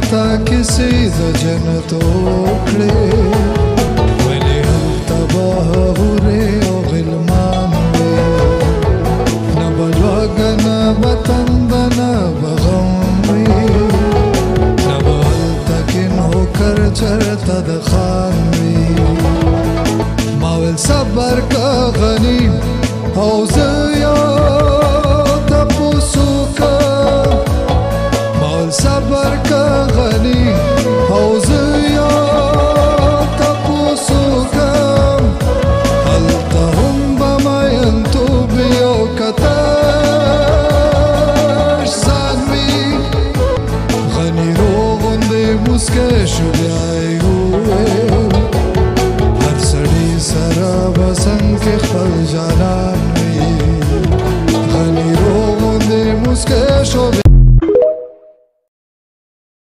ماتا کسی د جنت وکړې ولې هم تباه هورې أو غلمان وي نه بلوګ نه بتند نه بغم وي نه بهلته کې نوکر چرته د خان صبر مسکه شو بیای ګورم هر سړی سره بسنګ کې خپل جان